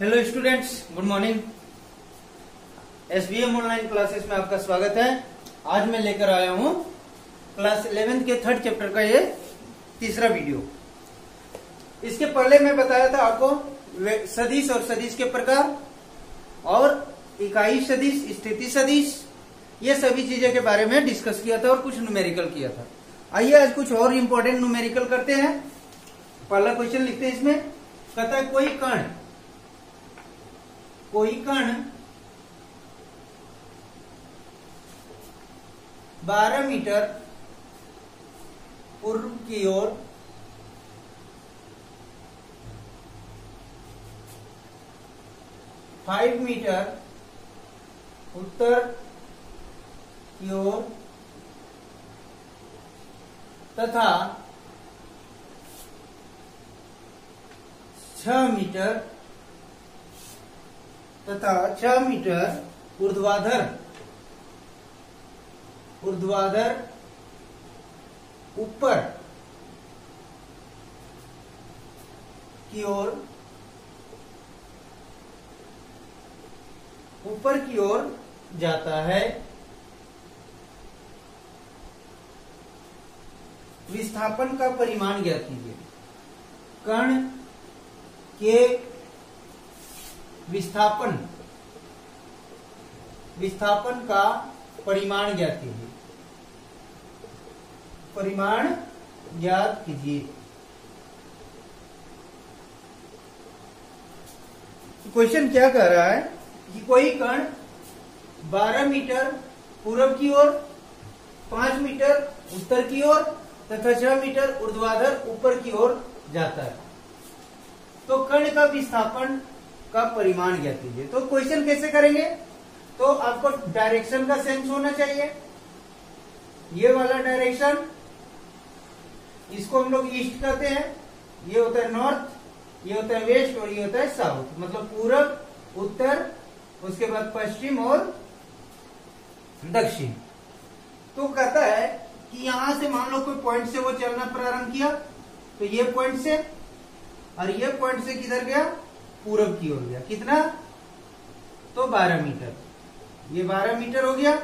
Hello students good morning SBM online classes में आपका स्वागत है। आज मैं लेकर आया हूँ क्लास इलेवेंथ के थर्ड चैप्टर का ये तीसरा वीडियो इसके पहले मैं बताया था आपको सदिश और सदिश के प्रकार और इकाई सदिश, स्थिति सदिश, ये सभी चीज़ों के बारे में डिस्कस किया था और कुछ न्यूमेरिकल किया था। आइए आज कुछ और इम्पोर्टेंट न्यूमेरिकल करते हैं। पहला क्वेश्चन लिखते हैं इसमें। है कोई कण कोई कण 12 मीटर पूर्व की ओर फाइव मीटर उत्तर की ओर तथा छह मीटर तथा छह मीटर ऊर्ध्वाधर ऊर्ध्वाधर ऊपर की ओर, ऊपर की ओर जाता है। विस्थापन का परिमाण ज्ञात कीजिए। कण के विस्थापन। विस्थापन का परिमाण ज्ञात कीजिए। परिमाण ज्ञात कीजिए। क्वेश्चन क्या कह रहा है कि कोई कण 12 मीटर पूर्व की ओर 5 मीटर उत्तर की ओर तथा 6 मीटर ऊर्ध्वाधर ऊपर की ओर जाता है। तो कण का विस्थापन का परिमाण ज्ञात कीजिए। तो क्वेश्चन कैसे करेंगे? तो आपको डायरेक्शन का सेंस होना चाहिए। ये वाला डायरेक्शन इसको हम लोग ईस्ट कहते हैं। ये होता है नॉर्थ ये होता है वेस्ट और ये होता है साउथ मतलब पूरब, उत्तर, उसके बाद पश्चिम और दक्षिण। तो कहता है कि यहाँ से मान लो कोई पॉइंट से वो चलना प्रारंभ किया तो ये पॉइंट से, और ये पॉइंट से किधर गया? पूरब की ओर गया। कितना? तो 12 मीटर। ये 12 मीटर हो गया।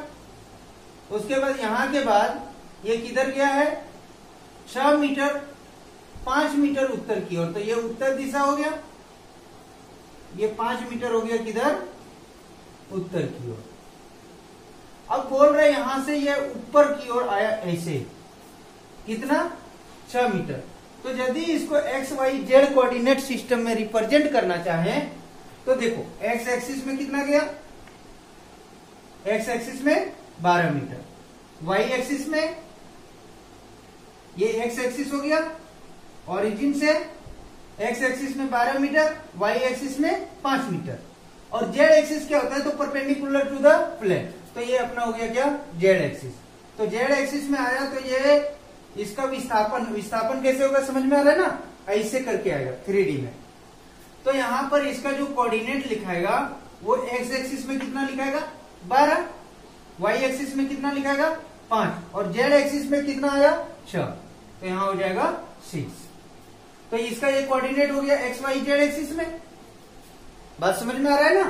उसके बाद यहाँ के बाद ये किधर गया है? 6 मीटर 5 मीटर उत्तर की ओर। तो ये उत्तर दिशा हो गया। ये 5 मीटर हो गया किधर? उत्तर की ओर। अब बोल रहे यहाँ से ये ऊपर की ओर आया ऐसे। कितना? 6 मीटर। तो यदि इसको X Y Z coordinate system में रिप्रेजेंट करना चाहें तो देखो एक्स एक्सिस में कितना गया? एक्स एक्सिस में 12 मीटर। वाई एक्सिस में ये एक्स एक्सिस हो गया। ओरिजिन से एक्स एक्सिस में 12 मीटर वाई एक्सिस में 5 मीटर। और जेड एक्सिस क्या होता है? तो परपेंडिकुलर टू द प्लेन तो ये अपना हो गया क्या? जेड एक्सिस तो जेड एक्सिस में आया तो ये इसका विस्थापन विस्थापन कैसे होगा समझ में आ रहा है ना? ऐसे करके आएगा थ्री में। तो यहाँ पर इसका जो कोऑर्डिनेट लिखाएगा, वो एक्स एक्सिस में कितना लिखाएगा? बारह। वाई एक्सिस में कितना लिखाएगा? पाँच। और जेड एक्सिस में कितना आया? छह। तो यहाँ हो जाएगा सिक्स तो इसका ये कोऑर्डिनेट हो गया एक्स वाई जेड एक्सिस में। बात समझ में आ रहा है ना?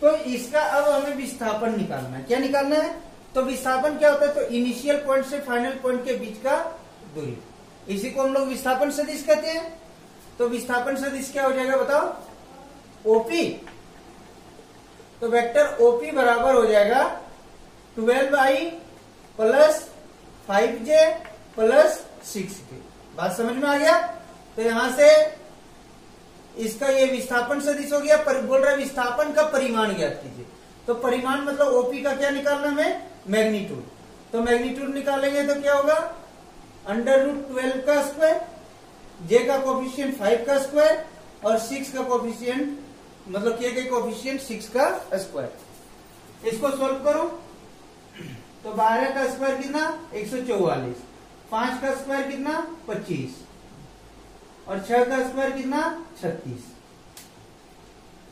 तो इसका अब हमें विस्थापन निकालना है। क्या निकालना है? तो विस्थापन क्या होता है? तो इनिशियल पॉइंट से फाइनल पॉइंट के बीच का दूरी। इसी को हम लोग विस्थापन सदिश कहते हैं। तो विस्थापन सदिश क्या हो जाएगा बताओ? ओपी तो वेक्टर ओपी बराबर हो जाएगा twelve i plus five j plus six k बात समझ में आ गया? तो यहाँ से इसका ये विस्थापन सदिश हो गया। पर बोल रहा है विस्थापन का परिमाण ज्ञात कीजिए। तो परिमाण मतलब ओपी का क्या निकालना है मैग्नीट्यूड। तो मैग्नीट्यूड निकालेंगे तो क्या होगा? अंडर रूट ट्वेल्व का स्क्वायर, जे का कोफिशियंट फाइव का स्क्वायर और सिक्स का कोफिशियंट मतलब के के कोफिशियंट सिक्स का स्क्वायर। इसको सोल्व करो। तो बारह का स्क्वायर कितना? एक सौ चौवालीस। पाँच का स्क्वायर कितना? पच्चीस। और छह का स्क्वायर कितना? छत्तीस।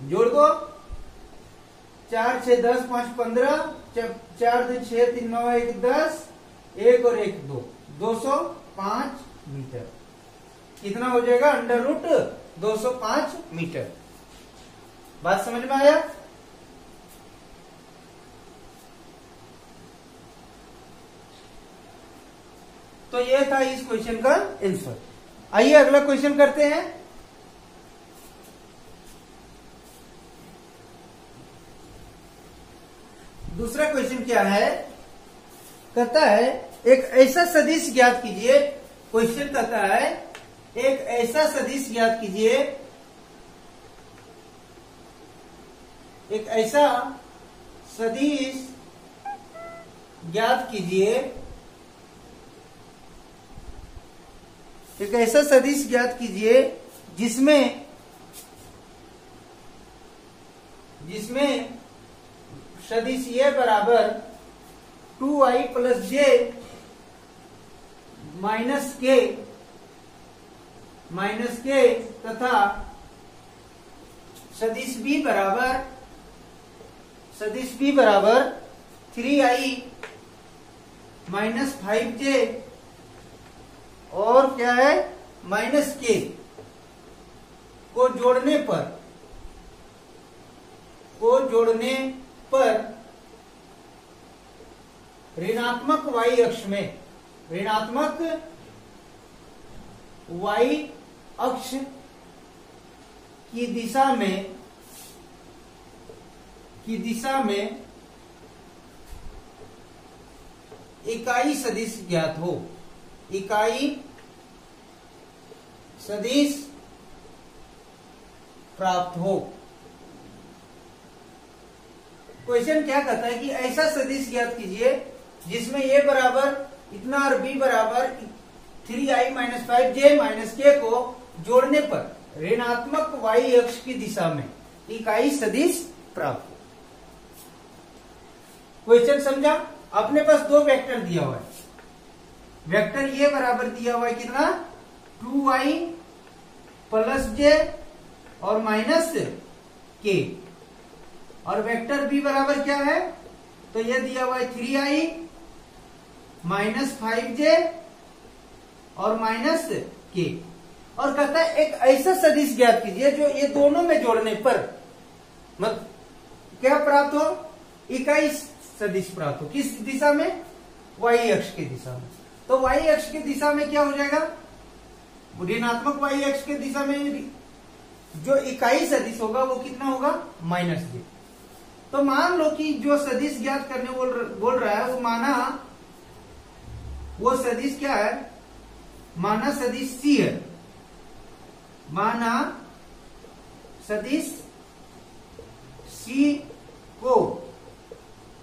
जोड़ दो। चार छह दस, पाँच पंद्रह, चार दो छह तीन नौ, एक दस, एक और एक दो। दो सौ पाँच मीटर। कितना हो जाएगा? अंडर रूट दो सौ पाँच मीटर। बात समझ में आया? तो ये था इस क्वेश्चन का आंसर। आइए अगला क्वेश्चन करते हैं। दूसरा क्वेश्चन क्या है? कहता है, एक ऐसा सदिश ज्ञात कीजिए। क्वेश्चन कहता है, एक ऐसा सदिश ज्ञात कीजिए। एक ऐसा सदिश ज्ञात कीजिए। एक ऐसा सदिश ज्ञात कीजिए जिसमें जिसमें सदिश ये बराबर two i plus j minus k minus k तथा सदिश बी बराबर सदिश बी बराबर three i minus five j, और क्या है? माइनस के को जोड़ने पर, को जोड़ने पर ऋणात्मक वाई अक्ष में, ऋणात्मक वाई अक्ष की दिशा में, की दिशा में इकाई सदिश ज्ञात हो। इकाई सदिश प्राप्त हो। क्वेश्चन क्या कहता है कि ऐसा सदिश ज्ञात कीजिए, जिसमें ए बराबर इतना और बी बराबर three i minus five j minus k को जोड़ने पर ऋणात्मक वाई अक्ष की दिशा में इकाई सदिश प्राप्त हो। क्वेश्चन समझा? अपने पास दो वेक्टर दिया हुआ है। वेक्टर ये बराबर दिया हुआ है कितना? टू आई प्लस जे और माइनस के और वेक्टर बी बराबर क्या है? तो ये दिया हुआ है three i minus five j और माइनस के और कहता है, एक ऐसा सदिश ज्ञात कीजिए जो ये दोनों में जोड़ने पर मत क्या प्राप्त हो? इकाई सदिश प्राप्त हो। किस दिशा में? वाई अक्ष की दिशा में। तो वाई अक्ष की दिशा में क्या हो जाएगा? ऋणात्मक वाई अक्ष की दिशा में जो इकाई सदिश होगा वो कितना होगा? माइनस जे तो मान लो कि जो सदिश ज्ञात करने बोल बोल रहा है, वो माना, वो सदिश क्या है? माना सदिश सी है। माना सदिश सी को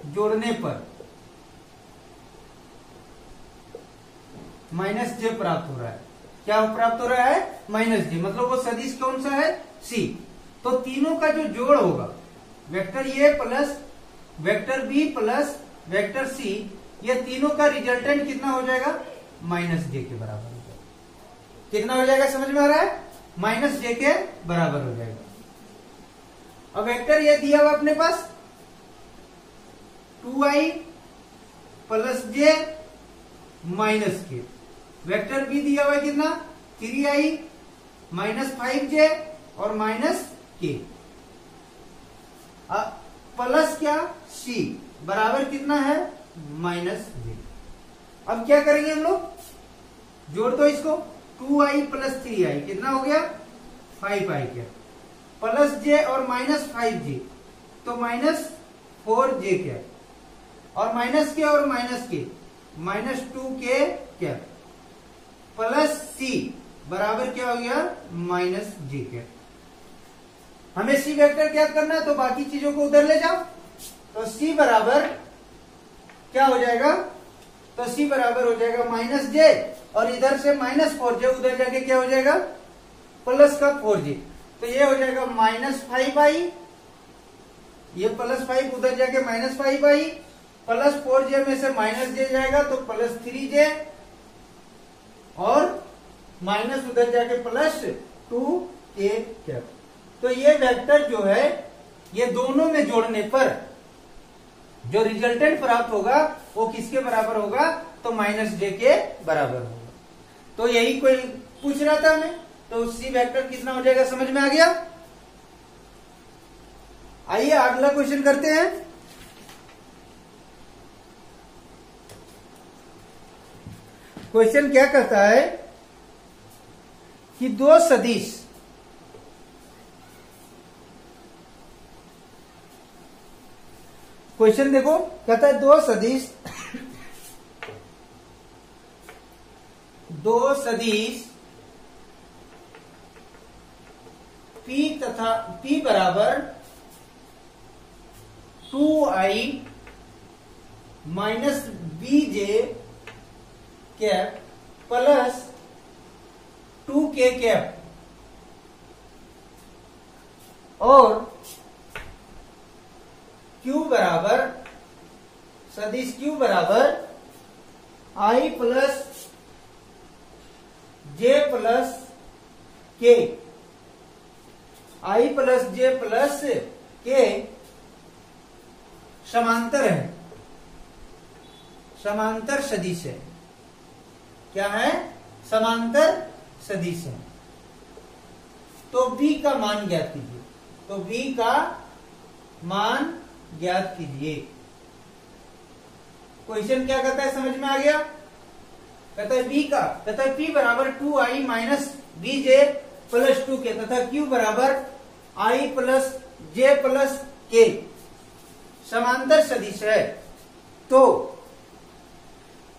जोड़ने पर माइनस जे प्राप्त हो रहा है। क्या प्राप्त हो रहा है? माइनस जे मतलब वो सदिश कौन सा है? सी तो तीनों का जो जोड़ होगा vector a plus vector b plus vector c, ये तीनों का रिजल्टेंट कितना हो जाएगा? माइनस जे के बराबर हो जाएगा। कितना हो जाएगा, समझ में आ रहा है? माइनस जे के बराबर हो जाएगा। अब वेक्टर ये दिया हुआ अपने पास। Two i plus j minus k. Vector b दिया हुआ कितना? Three i minus five j और माइनस के। प्लस क्या? सी बराबर कितना है? माइनस जे अब क्या करेंगे हम लोग? जोड़ दो इसको। Two i plus three i. कितना हो गया? फाइव आई क्या? प्लस जे और माइनस फाइव जे। तो माइनस फोर जे क्या? और माइनस के और माइनस के? माइनस टू के क्या? प्लस सी बराबर क्या हो गया? माइनस जे क्या? हमें सी वेक्टर क्या करना है तो बाकी चीज़ों को उधर ले जाओ। तो सी बराबर क्या हो जाएगा? तो सी बराबर हो जाएगा माइनस जे और इधर से माइनस फोर जे उधर जाके क्या हो जाएगा? प्लस का फोर जे तो ये हो जाएगा माइनस फाइव आई ये प्लस फाइव उधर जाके minus five i plus four j में से माइनस जे जाएगा तो प्लस थ्री जे और माइनस उधर जाके प्लस टू ए कैप तो ये वेक्टर जो है, ये दोनों में जोड़ने पर जो रिजल्टेंट प्राप्त होगा, वो किसके बराबर होगा? तो माइनस जे के बराबर होगा। तो यही कोई पूछ रहा था हमें तो सी वेक्टर कितना हो जाएगा, समझ में आ गया? आइए अगला क्वेश्चन करते हैं। क्वेश्चन क्या कहता है कि दो सदिश क्वेश्चन देखो, कहता है, दो सदिश दो सदिश P तथा P बराबर two i minus b j cap plus two k cap और Q बराबर, सदिश क्यू बराबर आई प्लस जे प्लस के आई प्लस जे प्लस के समांतर है। समांतर सदिश है। क्या है? समांतर सदिश है। तो b का मान ज्ञात कीजिए। तो b का मान ज्ञात कीजिए। क्वेश्चन क्या कहता है? समझ में आ गया? कहता है b का। कहता है p बराबर two i minus b j plus two k तथा क्यू बराबर आई प्लस जे प्लस के समांतर सदिश है। तो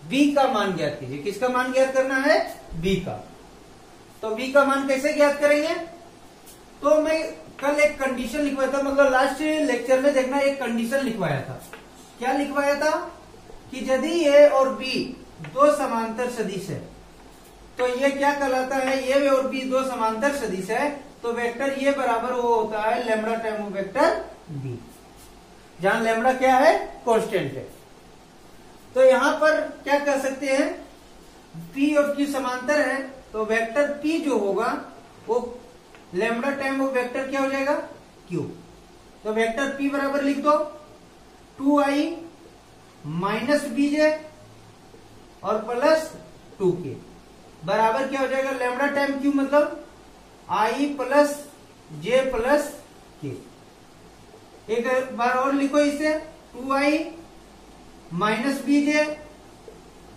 बी का मान ज्ञात कीजिए। किसका मान ज्ञात करना है? बी का। तो बी का मान कैसे ज्ञात करेंगे? तो मैं कल एक कंडीशन लिखवाया था मतलब लास्ट लेक्चर में देखना एक कंडीशन लिखवाया था। क्या लिखवाया था? कि यदि ए और बी दो समांतर सदिश है तो ये क्या कहलाता है? ए और बी दो समांतर सदिश है तो वेक्टर ये बराबर वो होता है लेमड़ा टाइम वेक्टर बी जहाँ लेमड़ा क्या है? कांस्टेंट है। तो यहाँ पर क्या कह सकते हैं? पी और क्यू समांतर है तो वेक्टर पी जो होगा, वो लेमड़ा टाइम ऑफ़ वेक्टर क्या हो जाएगा? क्यू तो वेक्टर पी बराबर लिख दो। टू आई माइनस बीजे और प्लस टू के। बराबर क्या हो जाएगा? लेमड़ा टाइम क्यू मतलब आई प्लस जे प्लस के। एक बार और लिखो इसे। टू आई माइनस बीजे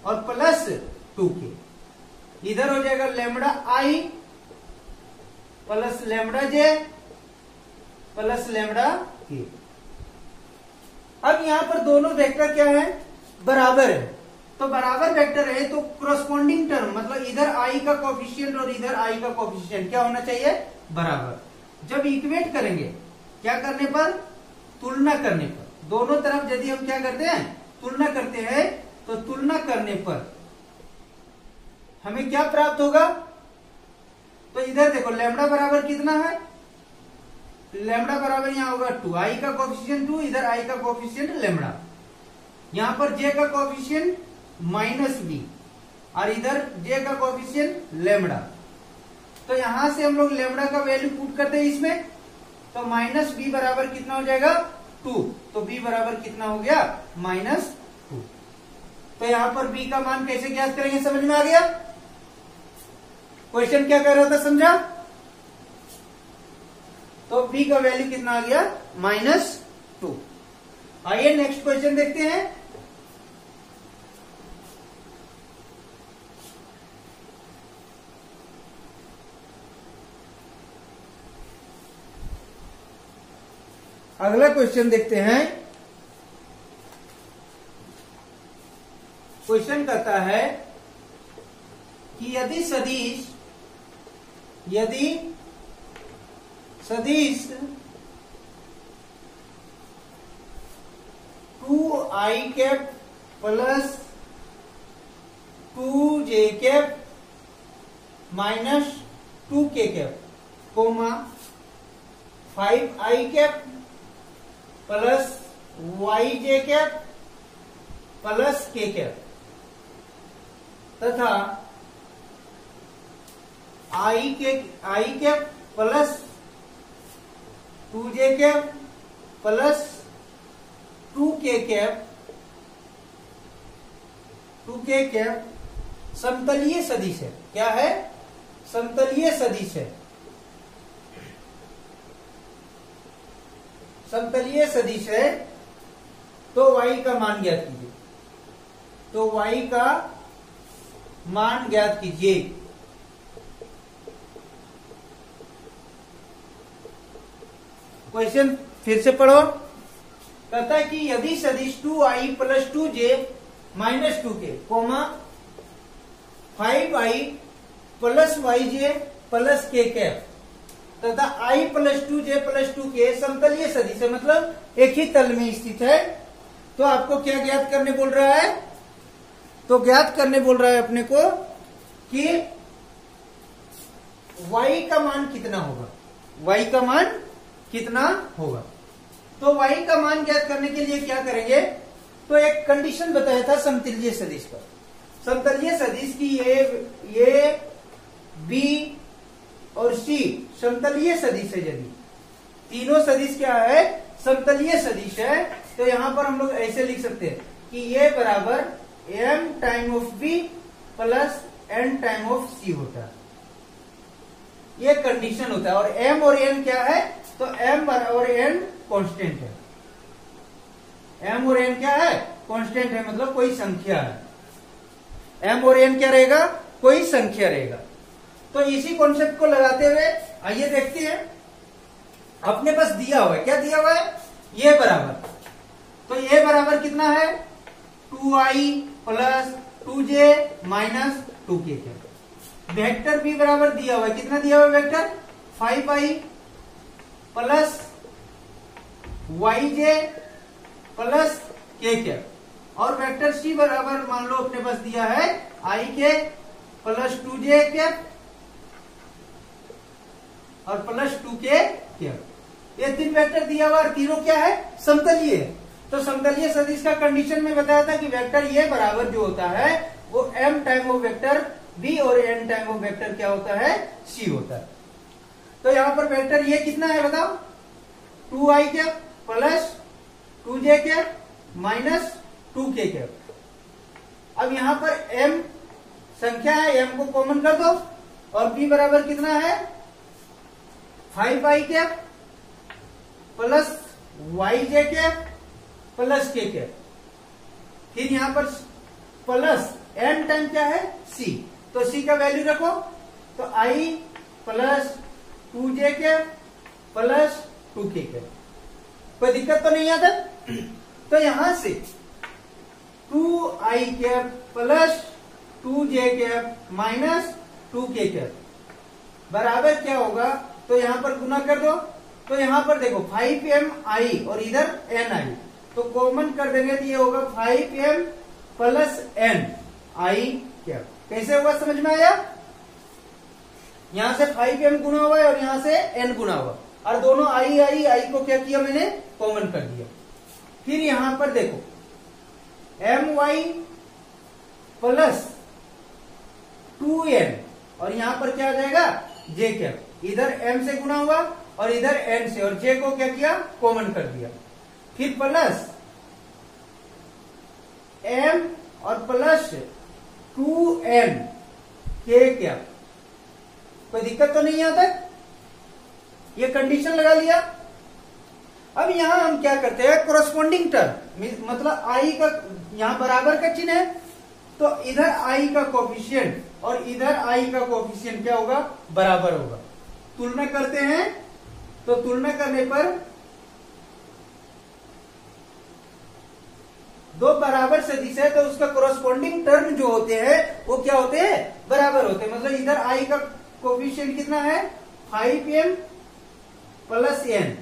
और प्लस टू के। इधर हो जाएगा lambda i plus lambda j, plus lambda k. अब यहाँ पर दोनों वेक्टर क्या है? बराबर है। तो बराबर वेक्टर है तो क्रोस्पॉन्डिंग टर्म मतलब इधर आई का कॉफिशियंट और इधर आई का कॉफिशियंट क्या होना चाहिए? बराबर। जब इक्वेट करेंगे, क्या करने पर? तुलना करने पर। दोनों तरफ़ यदि हम क्या करते हैं? तुलना करते हैं तो तुलना करने पर हमें क्या प्राप्त होगा? तो इधर देखो, लेमड़ा बराबर कितना है? लेमड़ा बराबर यहाँ होगा टू आई का कॉफिशियंट टू इधर आई का कॉफिशियंट लेमड़ा। यहाँ पर जे का कॉफिशियंट माइनस बी और इधर जे का कॉफिशियंट लेमड़ा। तो यहाँ से हम लोग लेमड़ा का वैल्यू पुट करते हैं इसमें। तो माइनस बी बराबर कितना हो जाएगा? टू तो बी बराबर कितना हो गया? माइनस टू तो यहाँ पर बी का मान कैसे ज्ञात करेंगे? समझ में आ गया? क्वेश्चन क्या कर रहा था समझा? तो बी का वैल्यू कितना आ गया? माइनस टू आइए नेक्स्ट क्वेश्चन देखते हैं। अगला क्वेश्चन देखते हैं। क्वेश्चन कहता है कि यदि सदिश यदि सदिश two i cap plus two j cap minus two k cap, comma five i cap plus y j cap plus k cap, तथा i k, i cap plus two j cap plus two k cap two k cap समतलीय सदिश है। क्या है? समतलीय सदिश है। समतलीय सदिश है तो y का मान ज्ञात कीजिए। तो y का मान ज्ञात कीजिए। क्वेश्चन फिर से पढ़ो। कहता है कि यदि सदिश two i plus two j minus two k, comma five i plus y j plus k cap तथा i plus two j plus two k समतलीय सदिश है मतलब एक ही तल में स्थित है तो आपको क्या ज्ञात करने बोल रहा है? तो ज्ञात करने बोल रहा है अपने को कि y का मान कितना होगा? y का मान कितना होगा? तो y का मान ज्ञात करने के लिए क्या करेंगे? तो एक कंडीशन बताया था समतलीय सदिश पर। समतलीय सदिश की ये ये बी और सी समतलीय सदिश है यदि। तीनों सदिश क्या है? समतलीय सदिश है। तो यहाँ पर हम लोग ऐसे लिख सकते हैं कि ये बराबर m time of b plus n time of c होता है। ये कंडीशन होता है और एम और एन क्या है? तो एम और एन कांस्टेंट है। एम और एन क्या है? कांस्टेंट है मतलब कोई संख्या है। एम और एन क्या रहेगा? कोई संख्या रहेगा। तो इसी कॉन्सेप्ट को लगाते हुए आइए देखते हैं। अपने पास दिया हुआ है। क्या दिया हुआ है? ये बराबर। तो ये बराबर कितना है? Two i plus two j minus two k. Vector भी बराबर दिया हुआ है। कितना दिया हुआ है vector five i plus y j plus k cap और वेक्टर सी बराबर मान लो अपने पास दिया है i k plus two j cap और प्लस टू के ये तीन वेक्टर दिया हुआ और तीनों क्या है? समतलीय। तो समतलीय सदिश का कंडीशन में बताया था कि वेक्टर ये बराबर जो होता है, वो m time of vector b और एन टाइम ऑफ़ वेक्टर क्या होता है? सी होता है। तो यहाँ पर वेक्टर ये कितना है बताओ? Two i cap plus two j cap minus two k cap अब यहाँ पर एम संख्या है एम को कॉमन कर दो और बी बराबर कितना है? Five i cap plus y j cap plus k cap फिर यहाँ पर प्लस एन टाइम क्या है? सी तो सी का वैल्यू रखो। तो i plus two j cap plus two k. कोई दिक्कत तो नहीं आता तो यहाँ से two i cap plus two j cap minus two k cap बराबर क्या होगा? तो यहाँ पर गुना कर दो। तो यहाँ पर देखो, फाइव एम आई और इधर एन आई। तो कॉमन कर देंगे तो ये होगा five m plus n i cap कैसे होगा समझ में आया? यहाँ से फाइव एम गुना हुआ है और यहाँ से एन गुना हुआ। और दोनों आई आई आई को क्या किया मैंने? कॉमन कर दिया। फिर यहाँ पर देखो। M y plus two n और यहाँ पर क्या आ जाएगा? जे कैप इधर एम से गुना हुआ और इधर एन से। और जे को क्या किया? कॉमन कर दिया। फिर प्लस एम और प्लस टू एन के क्या? कोई दिक्कत तो नहीं यहाँ तक? ये कंडीशन लगा लिया। अब यहाँ हम क्या करते हैं? कोरस्पॉन्डिंग टर्म मतलब आई का, यहाँ बराबर का चिन्ह है। तो इधर आई का कोफिशियंट और इधर आई का कोफिशियंट क्या होगा? बराबर होगा। तुलना करते हैं तो तुलना करने पर दो बराबर सदिश है तो उसका कोरस्पॉन्डिंग टर्म जो होते हैं, वो क्या होते हैं? बराबर होते हैं। मतलब इधर आई का कोफिशियंट कितना है? फाइव एम प्लस एन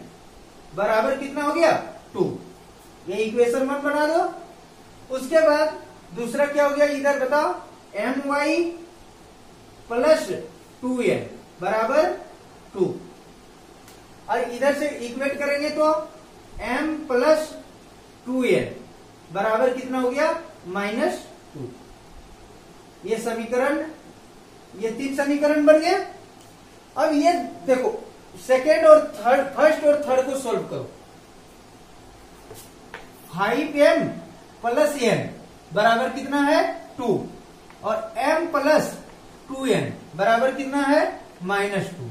बराबर कितना हो गया? टू ये इक्वेशन वन बना दो। उसके बाद दूसरा क्या हो गया? इधर बताओ। M y plus two n बराबर टू और इधर से इक्वेट करेंगे तो एम प्लस टू एन बराबर कितना हो गया? माइनस टू ये समीकरण ये तीन समीकरण बन गए। अब ये देखो सेकेंड और थर्ड फ़र्स्ट और थर्ड को सोल्व करो। फाइव एम प्लस एन बराबर कितना है? टू और एम प्लस टू एन बराबर कितना है? माइनस टू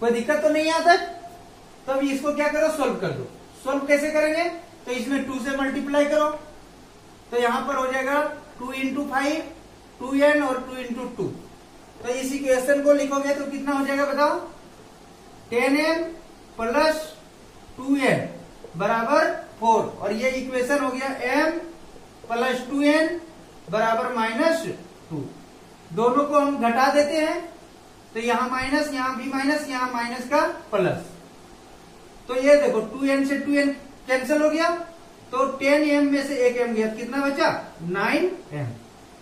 कोई दिक्कत तो नहीं आता तो इसको क्या करो? सोल्व कर दो। सोल्व कैसे करेंगे? तो इसमें टू से मल्टीप्लाई करो। तो यहाँ पर हो जाएगा two into five two n और टू इंटू टू तो इस इक्वेशन को लिखोगे तो कितना हो जाएगा बताओ? Ten m plus two n बराबर फोर। और ये इक्वेशन हो गया एम प्लस टू एन बराबर माइनस टू। दोनों को हम घटा देते हैं तो यहाँ माइनस, यहाँ भी माइनस, यहाँ माइनस का प्लस। तो ये देखो, टू एन से टू एन कैंसिल हो गया तो टेन एम में से एक एम गया। कितना बचा? Nine m.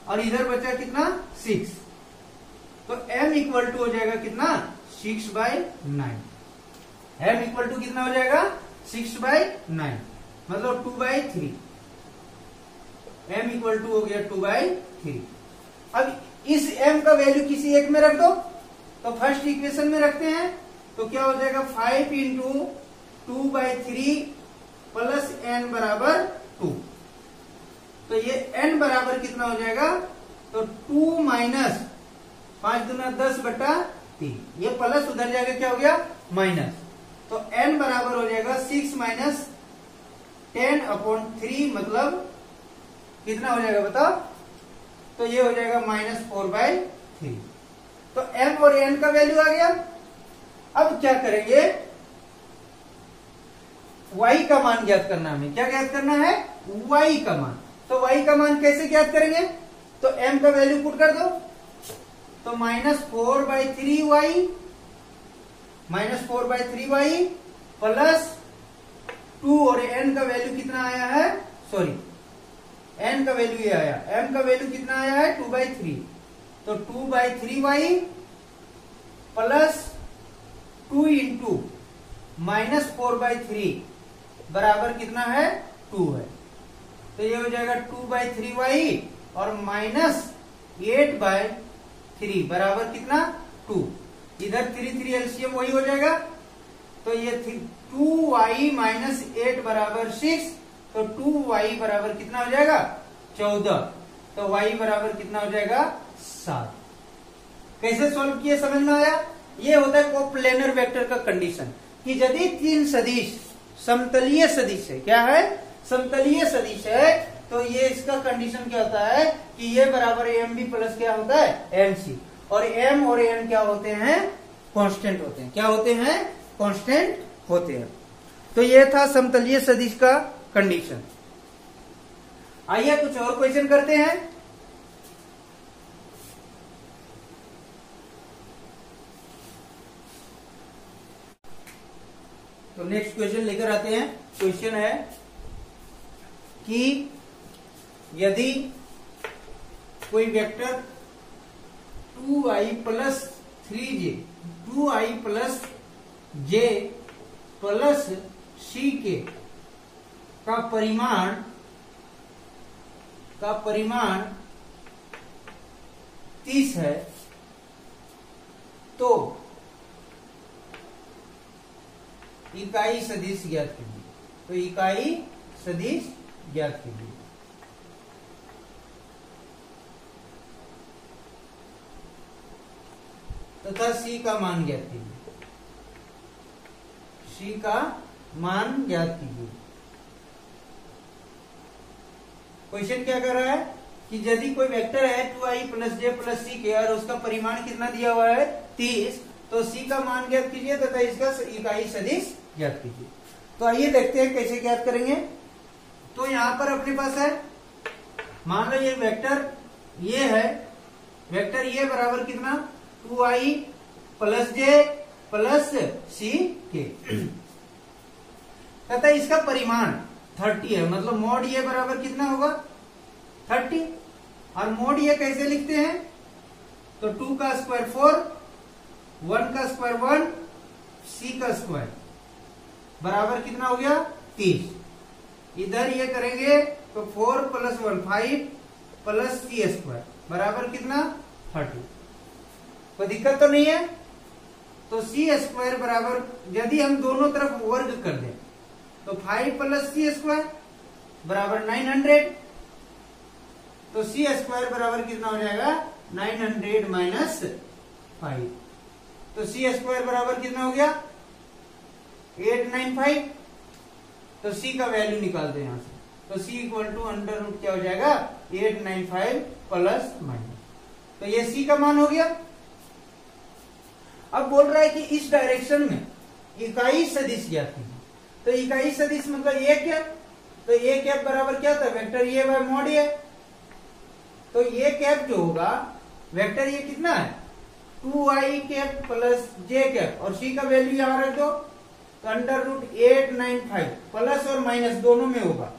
और इधर बचा कितना? सिक्स। तो m इक्वल टू हो जाएगा कितना? Six by nine m equal to कितना हो जाएगा? सिक्स बाई नाइन मतलब two by three m equal to हो गया टू बाई थ्री अब इस m का वैल्यू किसी एक में रख दो तो फ़र्स्ट इक्वेशन में रखते हैं तो क्या हो जाएगा? Five into two by three plus n बराबर टू तो ये n बराबर कितना हो जाएगा? तो टू माइनस पाँच दुना दस बटा तीन। ये प्लस उधर जाएगा क्या हो गया? माइनस। तो n बराबर हो जाएगा six minus ten upon three मतलब कितना हो जाएगा बताओ? तो ये हो जाएगा माइनस फोर बाई थ्री। तो m और n का वैल्यू आ गया। अब क्या करेंगे? y का मान ज्ञात करना हमें। क्या ज्ञात करना है? y का मान। तो y का मान कैसे ज्ञात करेंगे? तो m का वैल्यू पुट कर दो। तो minus four by three y minus four by three y plus two और n का वैल्यू कितना आया है? सॉरी n का वैल्यू ये आया। m का वैल्यू कितना आया है? टू बाई थ्री तो two by three y plus two into minus four by three बराबर कितना है? टू है। तो ये हो जाएगा टू बाई थ्री वाई और माइनस एट बाय थ्री, बराबर कितना? टू। इधर थ्री थ्री एलसीएम वही हो जाएगा। तो ये टू वाई माइनस एट बराबर सिक्स तो टू वाई बराबर कितना हो जाएगा? चौदह। तो वाई बराबर कितना हो जाएगा? सात। कैसे सॉल्व किए समझ में आया? ये होता है कोप्लेनर वेक्टर का कंडीशन कि यदि तीन सदिश समतलीय सदिश है, क्या है? समतलीय सदिश है तो ये इसका कंडीशन क्या होता है कि ये बराबर एम बी प्लस क्या होता है? एम सी और एम और एन क्या होते हैं? कांस्टेंट होते हैं। क्या होते हैं? कांस्टेंट होते हैं। तो ये था समतलीय सदिश का कंडीशन आइए कुछ और क्वेश्चन करते हैं। तो नेक्स्ट क्वेश्चन लेकर आते हैं। क्वेश्चन है कि यदि कोई vector two i plus three j, two i plus j plus c k का परिमाण का परिमाण तीस है तो इकाई सदिश ज्ञात कीजिए। तो इकाई सदिश ज्ञात कीजिए। तथा सी का मान ज्ञात कीजिए सी का मान ज्ञात कीजिए क्वेश्चन क्या कर रहा है? कि यदि कोई वेक्टर है, two i plus j plus c k, और उसका परिमाण कितना दिया हुआ है? तीस। तो सी का मान ज्ञात कीजिए तथा इसका इकाई सदिश ज्ञात कीजिए। तो आइए देखते हैं कैसे ज्ञात करेंगे। तो यहाँ पर अपने पास है, मान लो ये वेक्टर ये है, वेक्टर ये बराबर कितना? Two i plus j plus c k. तथा इसका परिमाण थर्टी है मतलब मोड ये बराबर कितना होगा? थर्टी। और मोड ये कैसे लिखते हैं? तो टू का स्क्वायर फोर वन का स्क्वायर वन सी का स्क्वायर बराबर कितना हो गया? तीस। इधर ये करेंगे तो four plus one five plus c square बराबर कितना? थर्टी। कोई दिक्कत तो नहीं है? तो सी स्क्वायर बराबर, यदि हम दोनों तरफ़ वर्ग कर दें तो फाइव प्लस सी स्क्वायर बराबर नाइन हंड्रेड तो सी स्क्वायर बराबर कितना हो जाएगा? नाइन हंड्रेड माइनस फाइव तो सी स्क्वायर बराबर कितना हो गया? एट नाइन फाइव तो सी का वैल्यू निकाल दो यहाँ से। तो c equal to under root क्या हो जाएगा? Eight nine five plus minus तो ये सी का मान हो गया? अब बोल रहा है कि इस डायरेक्शन में इकाई सदिश ज्ञात कीजिए तो इकाई सदिश मतलब ये क्या तो ये कैप बराबर क्या था? वेक्टर ये बाय मॉड ये तो ये कैप जो होगा वेक्टर ये कितना है? Two I cap plus J cap और सी का वैल्यू यहाँ रख दो तो under root eight nine five plus और माइनस दोनों में होगा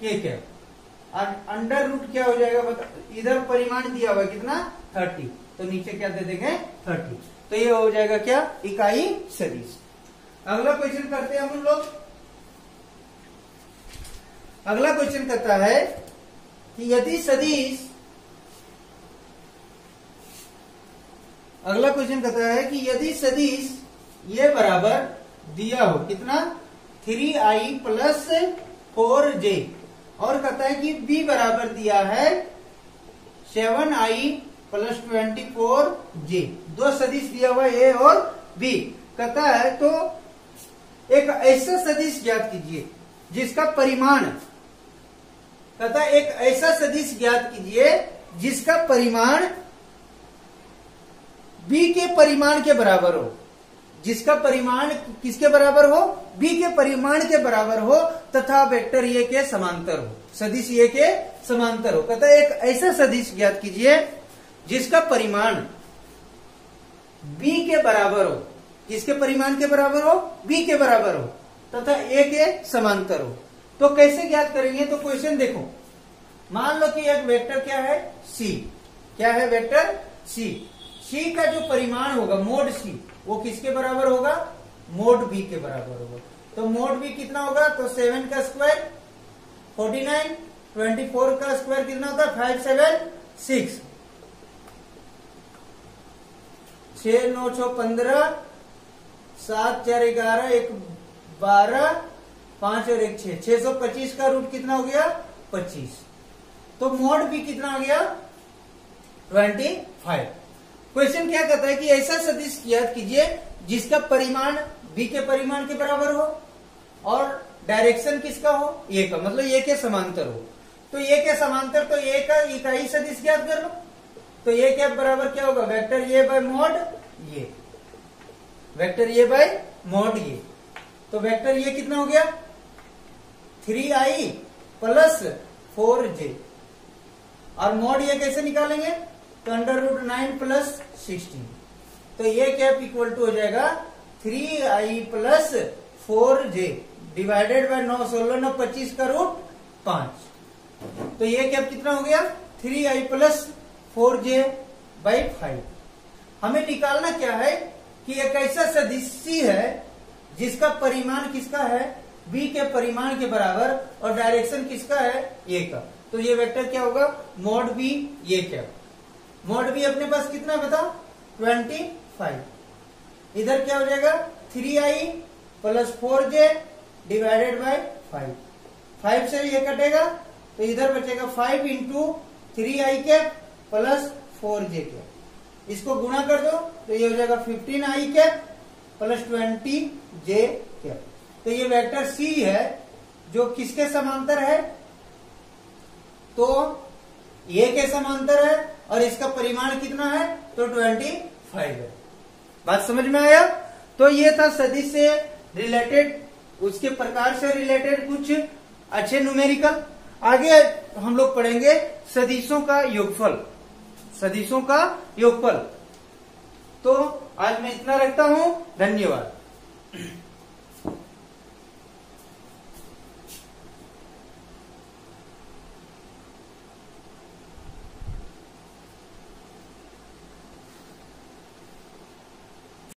के कैप और अंडर रूट क्या हो जाएगा? बता इधर परिमाण दिया हुआ कितना? थर्टी तो नीचे क्या दे देंगे? थर्टी तो ये हो जाएगा क्या? इकाई सदिश। अगला क्वेश्चन करते हैं हम लोग। अगला क्वेश्चन कहता है कि यदि सदिश अगला क्वेश्चन कहता है कि यदि सदिश ये बराबर दिया हो, कितना? Three i plus four j और कहता है कि बी बराबर दिया है seven i plus twenty four j. दो सदिश दिया हुआ ए और बी। कहता है तो एक ऐसा सदिश ज्ञात कीजिए, जिसका परिमाण, कहता है एक ऐसा सदिश ज्ञात कीजिए, जिसका परिमाण बी के परिमाण के बराबर हो। जिसका परिमाण किसके बराबर हो? बी के परिमाण के बराबर हो, तथा वेक्टर ए के समांतर हो। सदिश ए के समांतर हो। कहता है एक ऐसा सदिश ज्ञात कीजिए जिसका परिमाण बी के बराबर हो, किसके परिमाण के बराबर हो? बी के बराबर हो, तथा ए के समांतर हो। तो कैसे ज्ञात करेंगे? तो क्वेश्चन देखो। मान लो कि एक वेक्टर क्या है? सी क्या है वेक्टर? सी सी का जो परिमाण होगा मोड सी वो किसके बराबर होगा? मोड बी के बराबर होगा। तो मोड बी कितना होगा? तो सेवन का square forty nine twenty four का स्क्वायर कितना होता है फाइव सेवन सिक्स छ नौ छो पंद्रह, सात, चार, ग्यारह, एक, बारह, पाँच और एक, छह। छह सौ पच्चीस का रूट कितना हो गया? पच्चीस। तो मोड भी कितना हो गया? ट्वेंटी फाइव क्वेश्चन क्या कहता है कि ऐसा सदिश याद कीजिए, जिसका परिमाण बी के परिमाण के बराबर हो और डायरेक्शन किसका हो? ए का। मतलब ए के समांतर हो। तो ए के समांतर तो ए का इकाई सदिश ज्ञात कर लो। तो ए क्या बराबर क्या होगा? वेक्टर ए बाय मोड ये वेक्टर ए बाय मोड ये तो वेक्टर ये कितना हो गया? Three i plus four j और मोड ये कैसे निकालेंगे? तो under root nine plus sixteen तो ये कैप इक्वल टू हो जाएगा three i plus four j divided by नौ सोलह, नौ पच्चीस का रूट पाँच. तो ये कैप कितना हो गया? Three i plus four j by five. हमें निकालना क्या है कि एक ऐसा सदिशी है जिसका परिमाण किसका है? बी के परिमाण के बराबर और डायरेक्शन किसका है? ए का। तो ये वेक्टर क्या होगा? मोड बी ये क्या? मोड बी अपने पास कितना बता? ट्वेंटी फाइव इधर क्या हो जाएगा? Three i plus four j divided by five five से ये कटेगा तो इधर बचेगा five into three i cap plus four j cap इसको गुणा कर दो तो ये हो जाएगा fifteen i cap plus twenty j cap. तो ये वेक्टर सी है, जो किसके समांतर है? तो ए के समांतर है, और इसका परिमाण कितना है? तो ट्वेंटी फाइव है। बात समझ में आया? तो ये था सदिश से रिलेटेड उसके प्रकार से रिलेटेड कुछ अच्छे न्यूमेरिकल आगे हम लोग पढ़ेंगे सदिशों का योगफल। सदिशों का योगफल। तो आज मैं इतना रखता हूँ। धन्यवाद।